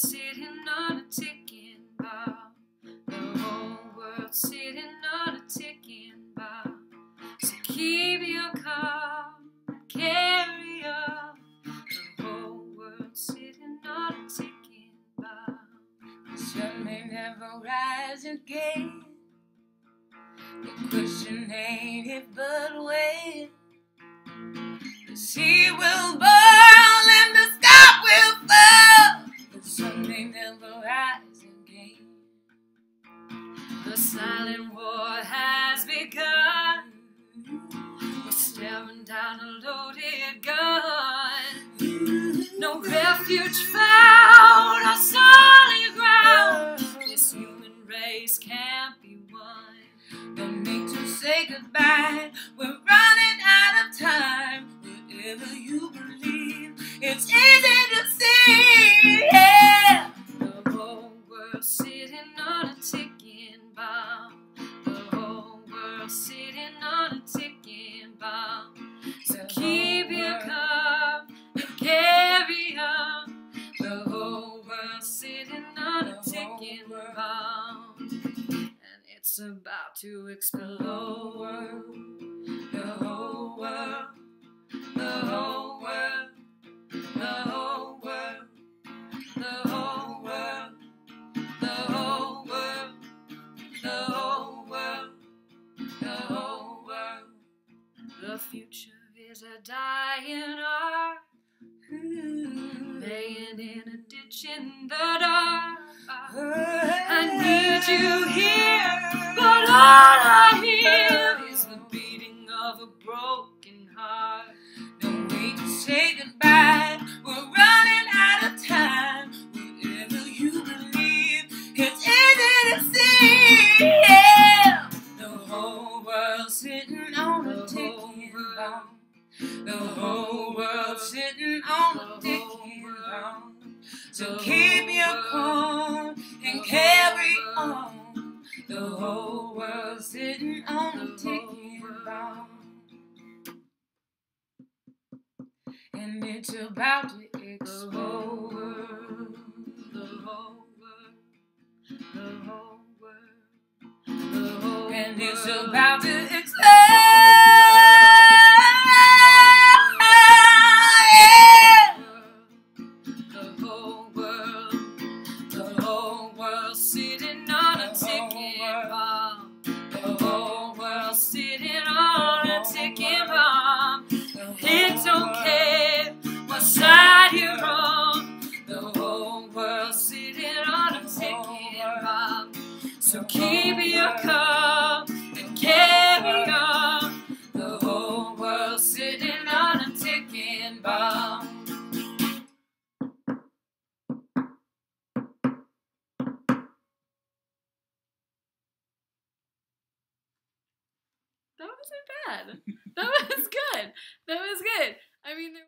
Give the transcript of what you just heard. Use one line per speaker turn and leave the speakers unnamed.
sitting on a ticking bomb. The whole world sitting on a ticking bomb. So keep your calm, carry on. The whole world sitting on a ticking bomb. The sun may never rise again. The question ain't if but when. The sea will burn. Refuge found on solid ground. This human race can't be won. Don't need to say goodbye. We're running out of time. Whatever you believe, it's easy to see. Yeah. The whole world sitting on a ticking a ticking bomb. And it's about to explode. The whole world. The whole world. The whole world. The whole world. The whole world. The whole world. The whole world. The future is a dying art. Laying in a ditch in the dark. I need you here, but all I hear is the beating of a broken heart. Don't wait to say goodbye. We're running out of time. Whatever you believe, it's easy to see. Yeah. The whole world sitting on a ticking bomb. The whole world sitting on a ticking bomb. So keep your calm bomb. And it's about to explode. The whole world, the whole world, the whole and it's about to explode.
Wasn't bad. That was good. That was good. I mean, there.